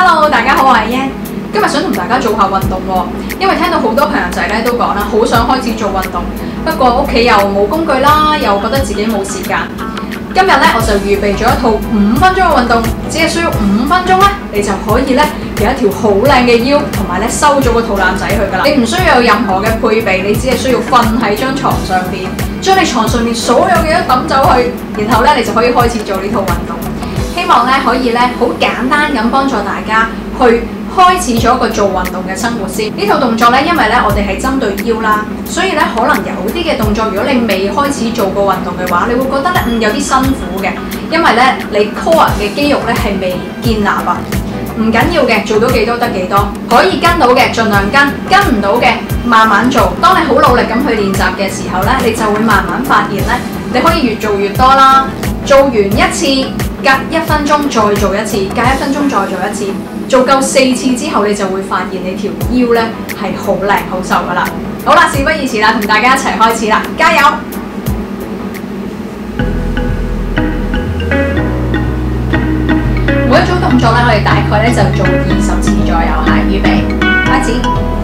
Hello，大家好，我係 Yan。今日想同大家做下運動喎，因為聽到好多朋友仔咧都講啦，好想開始做運動，不過屋企又冇工具啦，又覺得自己冇時間。今日咧我就預備咗一套五分鐘嘅運動，只係需要五分鐘咧，你就可以咧有一條好靚嘅腰，同埋咧收咗個肚腩仔去㗎啦。你唔需要有任何嘅配備，你只係需要瞓喺張床上邊，將你床上面所有嘅都抌走去，然後咧你就可以開始做呢套運動。希望咧可以咧好簡單咁幫助大家去開始咗一個做運動嘅生活先。呢套動作咧，因為咧我哋係針對腰啦，所以咧可能有啲嘅動作，如果你未開始做過運動嘅話，你會覺得咧有啲辛苦嘅，因為咧你 core 嘅肌肉咧係未建立啊。唔緊要嘅，做到幾多得幾多，可以跟到嘅盡量跟，跟唔到嘅慢慢做。當你好努力咁去練習嘅時候咧，你就會慢慢發現咧，你可以越做越多啦。做完一次，隔一分鐘再做一次，隔一分鐘再做一次，做夠四次之後，你就會發現你條腰咧係好靚好瘦噶啦。好啦，事不宜遲啦，同大家一齊開始啦，加油！每一組動作咧，我哋大概咧就做二十次左右嚇，預備開始。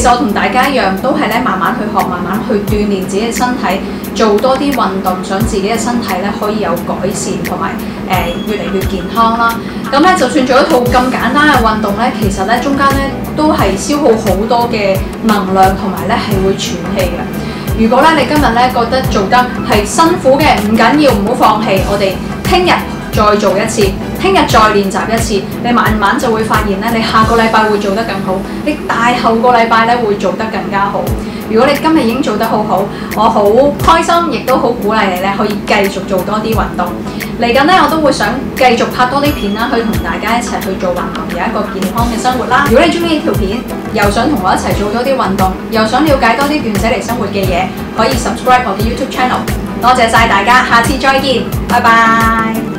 其實我同大家一樣，都係咧慢慢去學，慢慢去鍛鍊自己嘅身體，做多啲運動，想自己嘅身體咧可以有改善，同埋誒越嚟越健康啦。咁咧，就算做一套咁簡單嘅運動咧，其實咧中間咧都係消耗好多嘅能量，同埋咧係會喘氣嘅。如果咧你今日咧覺得做得係辛苦嘅，唔緊要，唔好放棄，我哋聽日再做一次。聽日再練習一次，你慢慢就會發現咧，你下個禮拜會做得更好，你大後個禮拜咧會做得更加好。如果你今日已經做得好好，我好開心，亦都好鼓勵你咧，可以繼續做多啲運動。嚟緊咧，我都會想繼續拍多啲片啦，去同大家一齊去做運動，有一個健康嘅生活啦。如果你中意呢條片，又想同我一齊做多啲運動，又想了解多啲斷捨離生活嘅嘢，可以 subscribe 我嘅 YouTube channel。多謝晒大家，下次再見，拜拜。